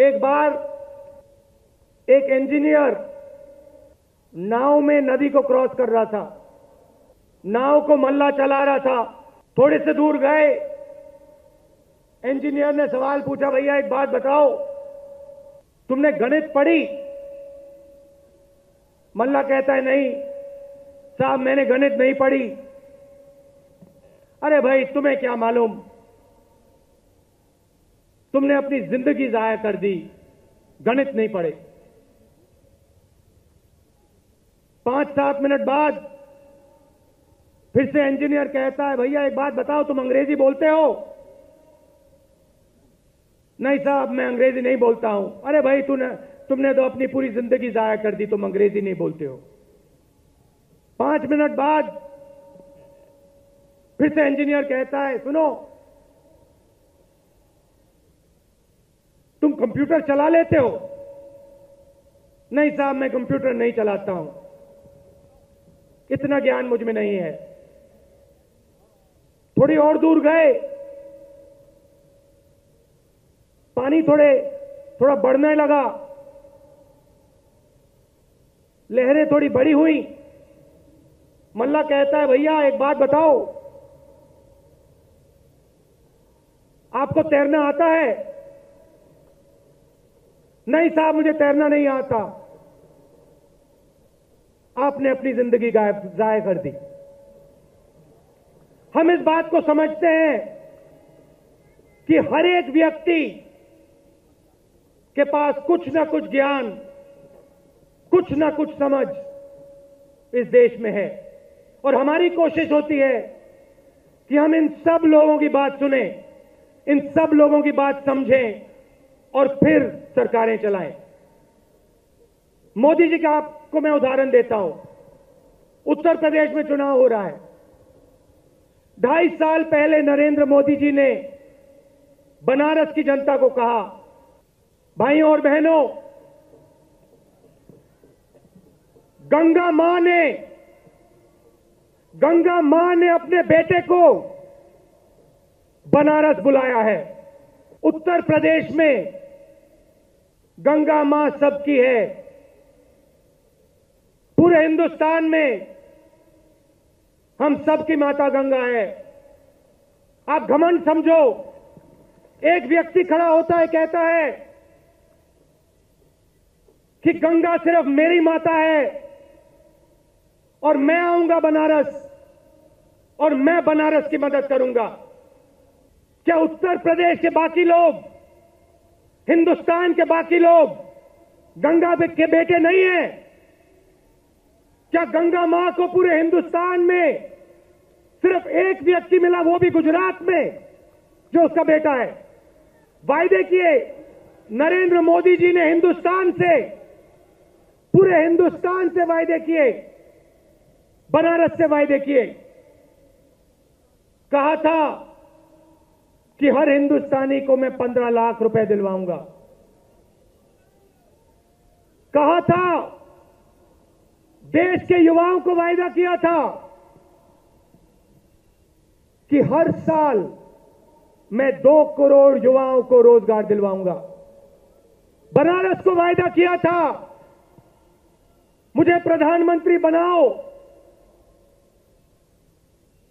एक बार एक इंजीनियर नाव में नदी को क्रॉस कर रहा था। नाव को मल्ला चला रहा था। थोड़े से दूर गए। इंजीनियर ने सवाल पूछा, भैया, एक बात बताओ। तुमने गणित पढ़ी? मल्ला कहता है, नहीं साहब, मैंने गणित नहीं पढ़ी। अरे भाई, तुम्हें क्या मालूम? तुमने अपनी ज़िंदगी जाया कर दी। गणित नहीं पढ़े। पाँच सात मिनट बाद फिर से इंजीनियर कहता है, भैया, एक बात बताओ, तुम अंग्रेज़ी बोलते हो? नहीं साहब, मैं अंग्रेज़ी नहीं बोलता हूँ। अरे भाई, तूने, तुमने तो अपनी पूरी ज़िंदगी जाया कर दी, तुम अंग्रेज़ी नहीं बोलते हो। पाँच मिनट बाद फिर से इंजीनियर कहता है, सुनो तुम कंप्यूटर चला लेते हो। नहीं साहब, मैं कंप्यूटर नहीं चलाता हूँ। इतना ज्ञान मुझमें नहीं है। थोड़ी और दूर गए। पानी थोड़े, थोड़ा बढ़ने लगा। लहरें थोड़ी बड़ी हुई। मल्ला कहता है, भैया, एक बात बताओ। आपको तैरना आता है? नहीं साहब, मुझे तैरना नहीं आता। आपने अपनी ज़िंदगी जाया कर दी। हम इस बात को समझते हैं कि हर एक व्यक्ति के पास कुछ ना कुछ ज्ञान, कुछ ना कुछ समझ इस देश में है। और हमारी कोशिश होती है कि हम इन सब लोगों की बात सुने, इन सब लोगों की बात समझें और फिर सरकारें चलाएँ। मोदी जी का आपको मैं उदाहरण देता हूँ। उत्तर प्रदेश में चुनाव हो रहा है। ढाई साल पहले नरेंद्र मोदी जी ने बनारस की जनता को कहा, भाइयों और बहनों, गंगा माँ ने, गंगा माँ ने अपने बेटे को बनारस बुलाया है। उत्तर प्रदेश में गंगा माँ सबकी है। पूरे हिंदुस्तान में हम सबकी माता गंगा है। आप घमंड समझो, एक व्यक्ति खड़ा होता है, कहता है कि गंगा सिर्फ़ मेरी माता है और मैं आऊँगा बनारस और मैं बनारस की मदद करूँगा। क्या उत्तर प्रदेश के बाकी लोग हिंदुस्तान के बाकी लोग गंगा के बेटे नहीं हैं। क्या गंगा माँ को पूरे हिंदुस्तान में सिर्फ़ एक व्यक्ति मिला, वो भी गुजरात में, जो उसका बेटा है? वायदे किए, नरेंद्र मोदी जी ने हिंदुस्तान से, पूरे हिंदुस्तान से वायदे किए, बनारस से वायदे किए। कहा था कि हर हिंदुस्तानी को मैं पंद्रह लाख रुपए दिलवाऊँगा। कहा था, देश के युवाओं को वायदा किया था कि हर साल मैं दो करोड़ युवाओं को रोज़गार दिलवाऊँगा। बनारस को वायदा किया था, मुझे प्रधानमंत्री बनाओ,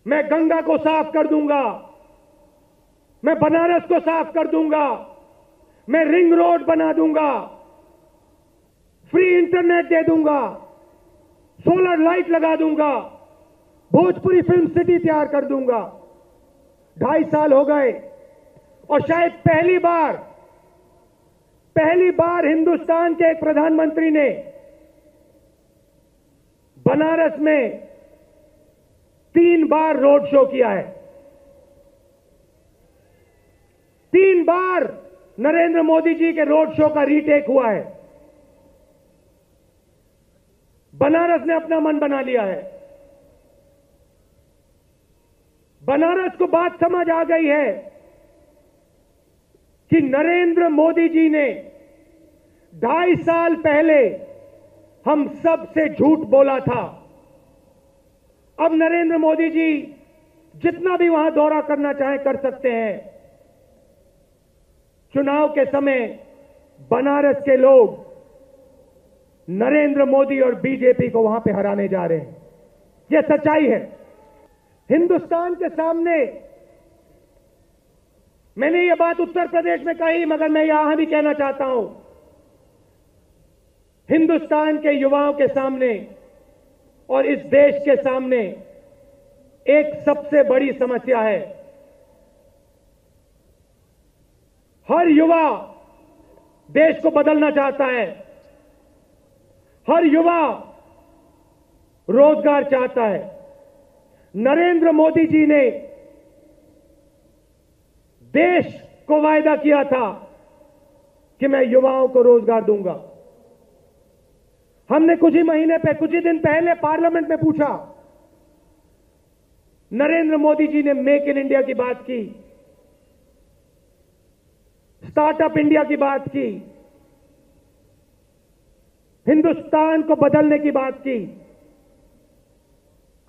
मैं गंगा को साफ़ कर दूँगा। मैं बनारस को साफ़ कर दूँगा। मैं रिंग रोड बना दूँगा। फ्री इंटरनेट दे दूँगा। सोलर लाइट लगा दूँगा। भोजपुरी फ़िल्म सिटी तैयार कर दूँगा। ढाई साल हो गए और शायद पहली बार पहली बार हिंदुस्तान के एक प्रधानमंत्री ने बनारस में तीन बार रोड शो किया है। तीन बार नरेंद्र मोदी जी के रोड शो का रीटेक हुआ है। बनारस ने अपना मन बना लिया है। बनारस को बात समझ आ गई है कि नरेंद्र मोदी जी ने ढाई साल पहले हम सबसे झूठ बोला था। अब नरेंद्र मोदी जी जितना भी वहाँ दौरा करना चाहे कर सकते हैं। चुनाव के समय बनारस के लोग नरेंद्र मोदी और बीजेपी को वहाँ पे हराने जा रहे हैं। यह सच्चाई है। हिंदुस्तान के सामने मैंने यह बात उत्तर प्रदेश में कही, मगर मैं यहाँ भी कहना चाहता हूँ, हिंदुस्तान के युवाओं के सामने और इस देश के सामने एक सबसे बड़ी समस्या है। हर युवा देश को बदलना चाहता है। हर युवा रोज़गार चाहता है। नरेंद्र मोदी जी ने देश को वायदा किया था कि मैं युवाओं को रोज़गार दूँगा। हमने कुछ ही महीने पे, कुछ ही दिन पहले पार्लियामेंट में पूछा, नरेंद्र मोदी जी ने मेक इन इंडिया की बात की। स्टार्टअप इंडिया की बात की। हिंदुस्तान को बदलने की बात की।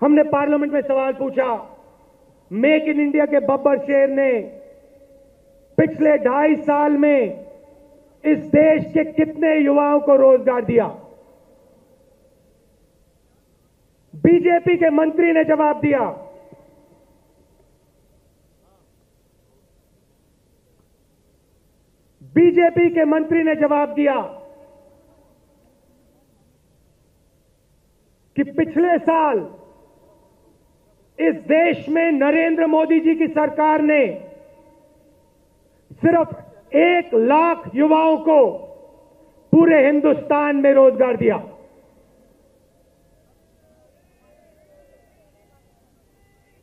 हमने पार्लियामेंट में सवाल पूछा। मेक इन इंडिया के बब्बर शेर ने पिछले ढाई साल में इस देश के कितने युवाओं को रोज़गार दिया। बीजेपी के मंत्री ने जवाब दिया। बीजेपी के मंत्री ने जवाब दिया कि पिछले साल इस देश में नरेंद्र मोदी जी की सरकार ने सिर्फ़ एक लाख युवाओं को पूरे हिंदुस्तान में रोज़गार दिया।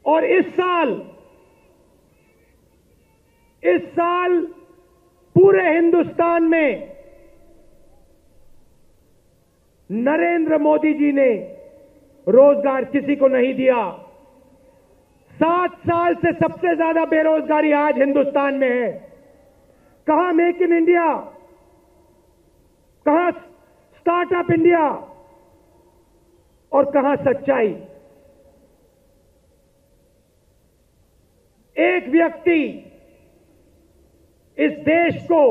और इस साल इस साल पूरे हिंदुस्तान में नरेंद्र मोदी जी ने रोज़गार किसी को नहीं दिया। सात साल से सबसे ज़्यादा बेरोजगारी आज हिंदुस्तान में है। कहाँ मेक इन इंडिया? कहाँ स्टार्टअप इंडिया? और कहाँ सच्चाई? एक व्यक्ति इस देश को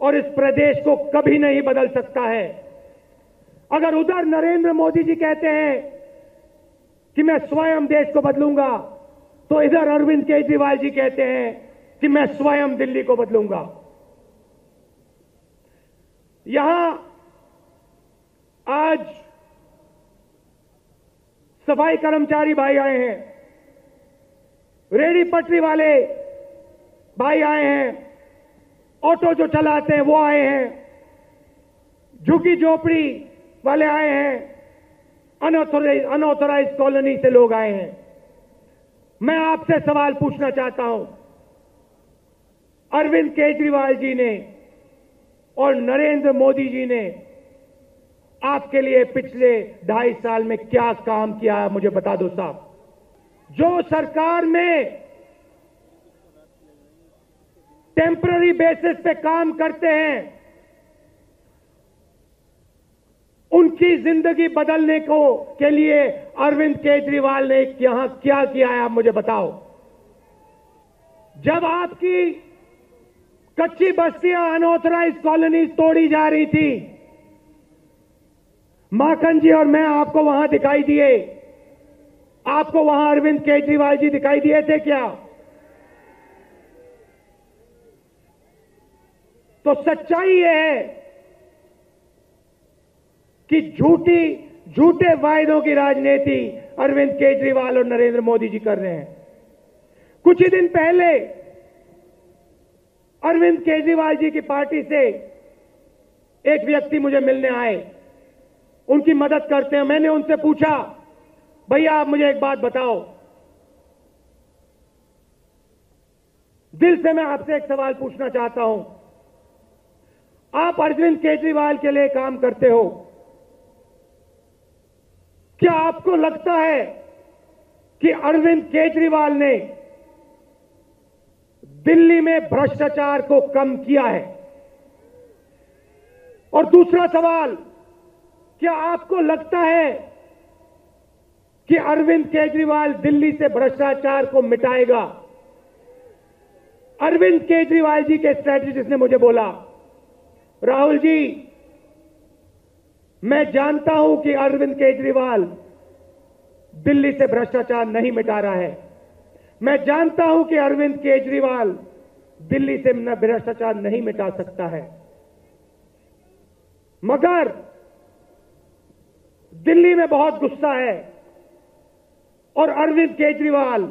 और इस प्रदेश को कभी नहीं बदल सकता है। अगर उधर नरेंद्र मोदी जी कहते हैं कि मैं स्वयं देश को बदलूँगा तो इधर अरविंद केजरीवाल जी कहते हैं कि मैं स्वयं दिल्ली को बदलूँगा। यहाँ आज सफ़ाई कर्मचारी भाई आए हैं। रेडी पटरी वाले भाई आए हैं, ऑटो जो चलाते हैं, वो आए हैं। झुकी झोपड़ी वाले आए हैं। अनऑथोराइज अनऑथोराइज कॉलोनी से लोग आए हैं। मैं आपसे सवाल पूछना चाहता हूँ। अरविंद केजरीवाल जी ने और नरेंद्र मोदी जी ने आपके लिए पिछले ढाई साल में क्या काम किया है मुझे बता दो साहब। जो सरकार में टेम्पररी बेसिस पे काम करते हैं, उनकी ज़िंदगी बदलने को के लिए अरविंद केजरीवाल ने यहाँ क्या किया है, आप मुझे बताओ। जब आपकी कच्ची बस्तियाँ अनऑथराइज कॉलोनीज तोड़ी जा रही थी, माखन जी और मैं आपको वहाँ दिखाई दिए। आपको वहाँ अरविंद केजरीवाल जी दिखाई दिए थे क्या? तो सच्चाई यह है कि झूठी, झूठे वायदों की राजनीति अरविंद केजरीवाल और नरेंद्र मोदी जी कर रहे हैं। कुछ ही दिन पहले अरविंद केजरीवाल जी की पार्टी से एक व्यक्ति मुझे मिलने आए। उनकी मदद करते हैं। मैंने उनसे पूछा, भैया, आप मुझे एक बात बताओ। दिल से मैं आपसे एक सवाल पूछना चाहता हूँ। आप अरविंद केजरीवाल के लिए काम करते हो। क्या आपको लगता है कि अरविंद केजरीवाल ने दिल्ली में भ्रष्टाचार को कम किया है? और दूसरा सवाल, क्या आपको लगता है कि अरविंद केजरीवाल दिल्ली से भ्रष्टाचार को मिटाएगा? अरविंद केजरीवाल जी के स्ट्रेटजिस्ट ने मुझे बोला राहुल जी, मैं जानता हूँ कि अरविंद केजरीवाल दिल्ली से भ्रष्टाचार नहीं मिटा रहा है। मैं जानता हूँ कि अरविंद केजरीवाल दिल्ली से भ्रष्टाचार नहीं मिटा सकता है। मगर दिल्ली में बहुत गुस्सा है और अरविंद केजरीवाल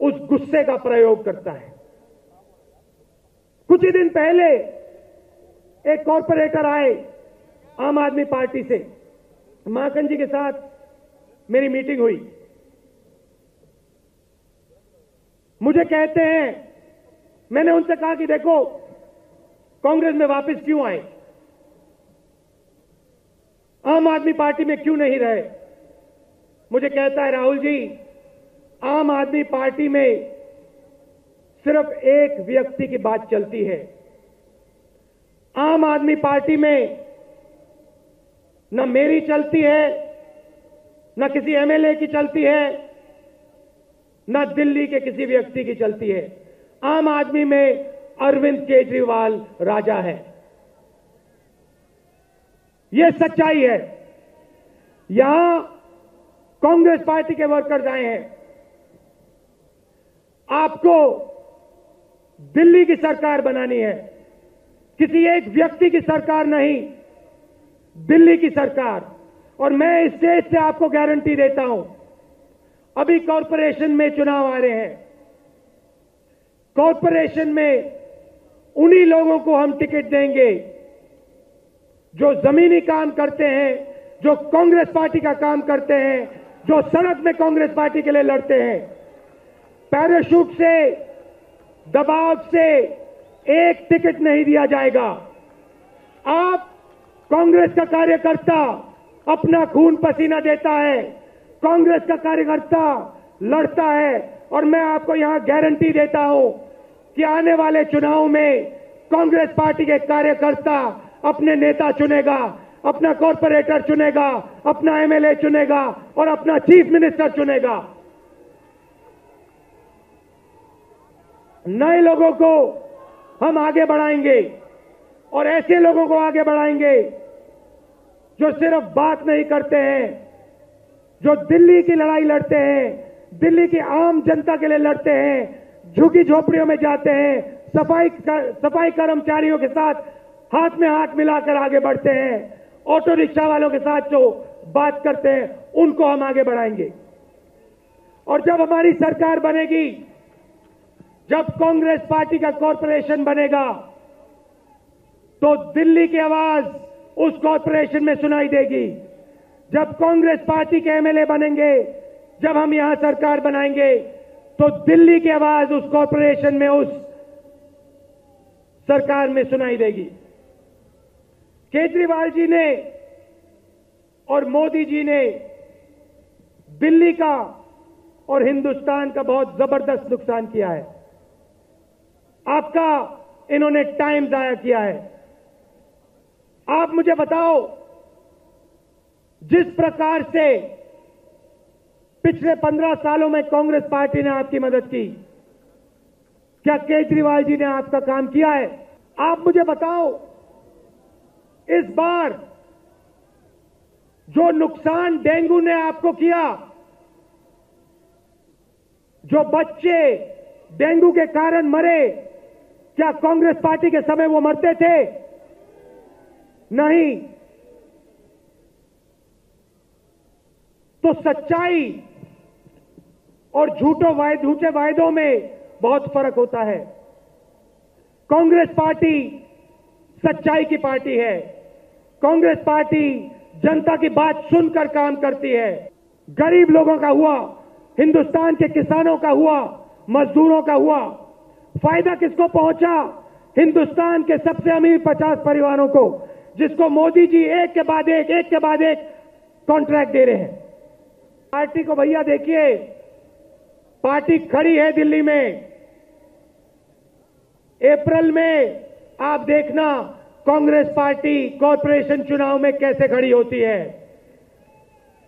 उस गुस्से का प्रयोग करता है। कुछ ही दिन पहले एक कॉरपोरेटर आए आम आदमी पार्टी से। माखन जी के साथ मेरी मीटिंग हुई। मुझे कहते हैं, मैंने उनसे कहा कि देखो, कांग्रेस में वापस क्यों आए? आम आदमी पार्टी में क्यों नहीं रहे? मुझे कहता है, राहुल जी, आम आदमी पार्टी में सिर्फ़ एक व्यक्ति की बात चलती है। आम आदमी पार्टी में न मेरी चलती है, न किसी एमएलए की चलती है, न दिल्ली के किसी व्यक्ति की चलती है। आम आदमी में अरविंद केजरीवाल राजा है। यह सच्चाई है। यहाँ कांग्रेस पार्टी के वर्कर्स आए हैं। आपको दिल्ली की सरकार बनानी है। किसी एक व्यक्ति की सरकार नहीं, दिल्ली की सरकार। और मैं इस स्टेज से आपको गारंटी देता हूँ, अभी कॉरपोरेशन में चुनाव आ रहे हैं। कॉरपोरेशन में उन्हीं लोगों को हम टिकट देंगे जो जमीनी काम करते हैं, जो कांग्रेस पार्टी का काम करते हैं, जो सड़क में कांग्रेस पार्टी के लिए लड़ते हैं। पैराशूट से, दबाव से एक टिकट नहीं दिया जाएगा। आप कांग्रेस का कार्यकर्ता अपना खून पसीना देता है। कांग्रेस का कार्यकर्ता लड़ता है और मैं आपको यहाँ गारंटी देता हूँ कि आने वाले चुनाव में कांग्रेस पार्टी के कार्यकर्ता अपने नेता चुनेगा, अपना कॉरपोरेटर चुनेगा, अपना एमएलए चुनेगा और अपना चीफ मिनिस्टर चुनेगा। नए लोगों को हम आगे बढ़ाएँगे और ऐसे लोगों को आगे बढ़ाएँगे जो सिर्फ़ बात नहीं करते हैं जो दिल्ली की लड़ाई लड़ते हैं दिल्ली की आम जनता के लिए लड़ते हैं झुकी झोपड़ियों में जाते हैं सफ़ाई कर, सफ़ाई कर्मचारियों के साथ हाथ में हाथ मिलाकर आगे बढ़ते हैं ऑटो रिक्शा वालों के साथ जो बात करते हैं उनको हम आगे बढ़ाएँगे। और जब हमारी सरकार बनेगी जब कांग्रेस पार्टी का कॉरपोरेशन बनेगा तो दिल्ली की आवाज़ उस कॉरपोरेशन में सुनाई देगी। जब कांग्रेस पार्टी के एमएलए बनेंगे, जब हम यहाँ सरकार बनाएँगे तो दिल्ली की आवाज़ उस कॉरपोरेशन में उस सरकार में सुनाई देगी। केजरीवाल जी ने और मोदी जी ने दिल्ली का और हिंदुस्तान का बहुत ज़बरदस्त नुकसान किया है। आपका इन्होंने टाइम जाया किया है। आप मुझे बताओ, जिस प्रकार से पिछले पंद्रह सालों में कांग्रेस पार्टी ने आपकी मदद की, क्या केजरीवाल जी ने आपका काम किया है? आप मुझे बताओ, इस बार जो नुकसान डेंगू ने आपको किया, जो बच्चे डेंगू के कारण मरे क्या कांग्रेस पार्टी के समय वो मरते थे? नहीं। तो सच्चाई और झूठो वायद, झूठे वायदों में बहुत फ़र्क होता है। कांग्रेस पार्टी सच्चाई की पार्टी है। कांग्रेस पार्टी जनता की बात सुनकर काम करती है। गरीब लोगों का हुआ, हिंदुस्तान के किसानों का हुआ, मजदूरों का हुआ फ़ायदा किसको पहुँचा? हिंदुस्तान के सबसे अमीर पचास परिवारों को, जिसको मोदी जी एक के बाद एक एक के बाद एक कॉन्ट्रैक्ट दे रहे हैं। पार्टी को भैया देखिए, पार्टी खड़ी है दिल्ली में। अप्रैल में आप देखना, कांग्रेस पार्टी कॉरपोरेशन चुनाव में कैसे खड़ी होती है।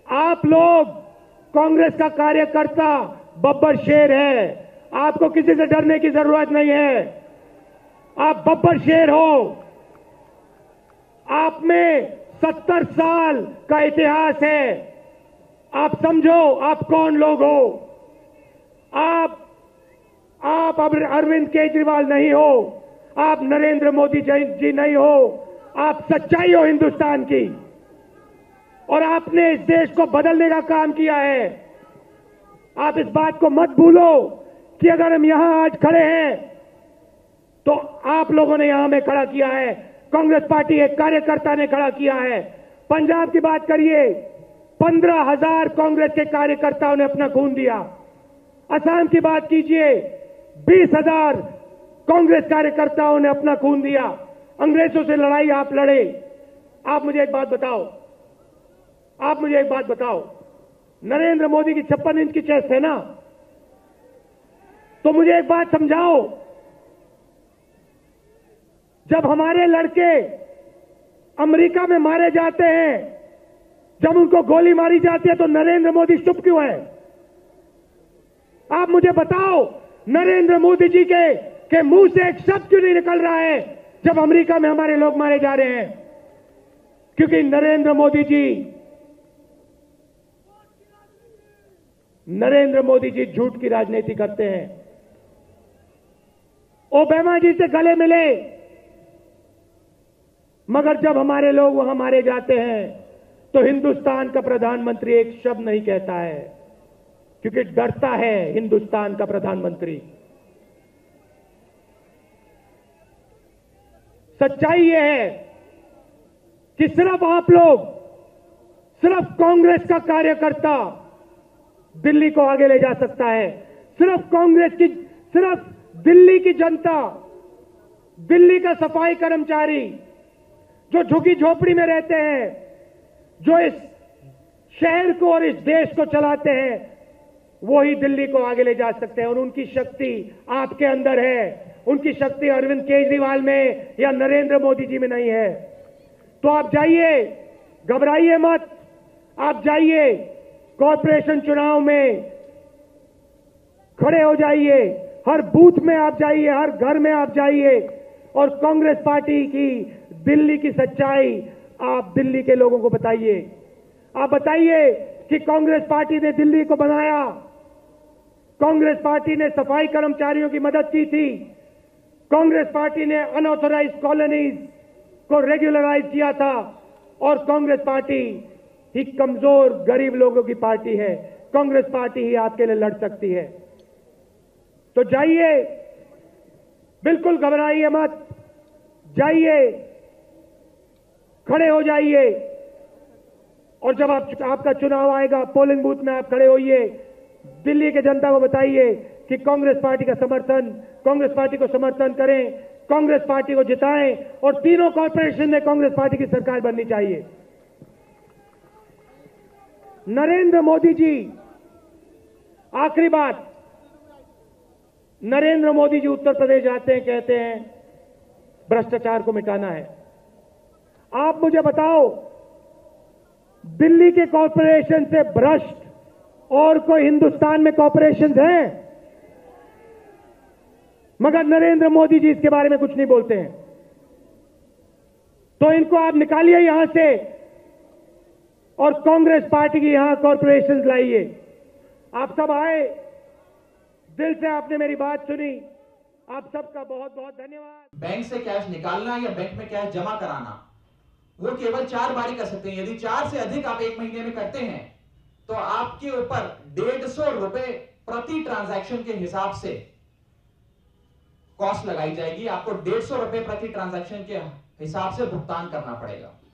आप लोग कांग्रेस का कार्यकर्ता बब्बर शेर है। आपको किसी से डरने की ज़रूरत नहीं है। आप बब्बर शेर हो। आप में सत्तर साल का इतिहास है। आप समझो, आप कौन लोग हो? आप आप अरविंद केजरीवाल नहीं हो। आप नरेंद्र मोदी जी नहीं हो। आप सच्चाई हो हिंदुस्तान की। और आपने इस देश को बदलने का काम किया है। आप इस बात को मत भूलो। कि अगर हम यहाँ आज खड़े हैं तो आप लोगों ने यहाँ में खड़ा किया है। कांग्रेस पार्टी एक कार्यकर्ता ने खड़ा किया है। पंजाब की बात करिए, पंद्रह हज़ार कांग्रेस के कार्यकर्ताओं ने अपना खून दिया। असम की बात कीजिए, बीस हज़ार कांग्रेस कार्यकर्ताओं ने अपना खून दिया। अंग्रेज़ों से लड़ाई आप लड़े। आप मुझे एक बात बताओ। आप मुझे एक बात बताओ। नरेंद्र मोदी की छप्पन इंच की चेस्ट है ना? तो मुझे एक बात समझाओ। जब हमारे लड़के अमेरिका में मारे जाते हैं, जब उनको गोली मारी जाती है तो नरेंद्र मोदी चुप क्यों है? आप मुझे बताओ, नरेंद्र मोदी जी के के मुँह से एक शब्द क्यों नहीं निकल रहा है, जब अमेरिका में हमारे लोग मारे जा रहे हैं? क्योंकि नरेंद्र मोदी जी, नरेंद्र मोदी जी झूठ की राजनीति करते हैं। ओबामा जी से गले मिले। मगर जब हमारे लोग वहाँ मारे जाते हैं तो हिंदुस्तान का प्रधानमंत्री एक शब्द नहीं कहता है, क्योंकि डरता है हिंदुस्तान का प्रधानमंत्री। सच्चाई यह है कि सिर्फ़ आप लोग, सिर्फ़ कांग्रेस का कार्यकर्ता दिल्ली को आगे ले जा सकता है। सिर्फ़ कांग्रेस की, सिर्फ़ दिल्ली की जनता, दिल्ली का सफ़ाई कर्मचारी, जो झुकी झोपड़ी में रहते हैं, जो इस शहर को और इस देश को चलाते हैं, वो ही दिल्ली को आगे ले जा सकते हैं। और उनकी शक्ति आपके अंदर है। उनकी शक्ति अरविंद केजरीवाल में या नरेंद्र मोदी जी में नहीं है। तो आप जाइए, घबराइए मत। आप जाइए, कॉरपोरेशन चुनाव में खड़े हो जाइए। हर बूथ में आप जाइए, हर घर में आप जाइए और कांग्रेस पार्टी की दिल्ली की सच्चाई आप दिल्ली के लोगों को बताइए। आप बताइए कि कांग्रेस पार्टी ने दिल्ली को बनाया। कांग्रेस पार्टी ने सफ़ाई कर्मचारियों की मदद की थी। कांग्रेस पार्टी ने अनऑथोराइज कॉलोनीज को रेगुलराइज किया था और कांग्रेस पार्टी ही कमज़ोर, गरीब लोगों की पार्टी है। कांग्रेस पार्टी ही आपके लिए लड़ सकती है। तो जाइए। बिल्कुल घबराइए मत। जाइए। खड़े हो जाइए। और जब आप, आपका चुनाव आएगा पोलिंग बूथ में आप खड़े होइए। दिल्ली के जनता को बताइए कि कांग्रेस पार्टी का समर्थन, कांग्रेस पार्टी को समर्थन करें, कांग्रेस पार्टी को जिताएँ, और तीनों कॉरपोरेशन में कांग्रेस पार्टी की सरकार बननी चाहिए। नरेंद्र मोदी जी, आखिरी बात। नरेंद्र मोदी जी उत्तर प्रदेश आते हैं, कहते हैं, भ्रष्टाचार को मिटाना है। आप मुझे बताओ, दिल्ली के कॉरपोरेशन से भ्रष्ट और कोई हिंदुस्तान में कॉरपोरेशन हैं? मगर नरेंद्र मोदी जी इसके बारे में कुछ नहीं बोलते हैं। तो इनको आप निकालिए यहाँ से और कांग्रेस पार्टी की यहाँ कॉरपोरेशन लाइए। आप सब आए दिल से आपने मेरी बात सुनी। आप सबका बहुत बहुत धन्यवाद। बैंक से कैश निकालना या बैंक में कैश जमा कराना, वो केवल चार बारी कर सकते हैं। यदि चार से अधिक आप एक महीने में करते हैं तो आपके ऊपर डेढ़ सौ रुपए प्रति ट्रांजैक्शन के हिसाब से कॉस्ट लगाई जाएगी। आपको डेढ़ सौ रुपए प्रति ट्रांजैक्शन के हिसाब से भुगतान करना पड़ेगा।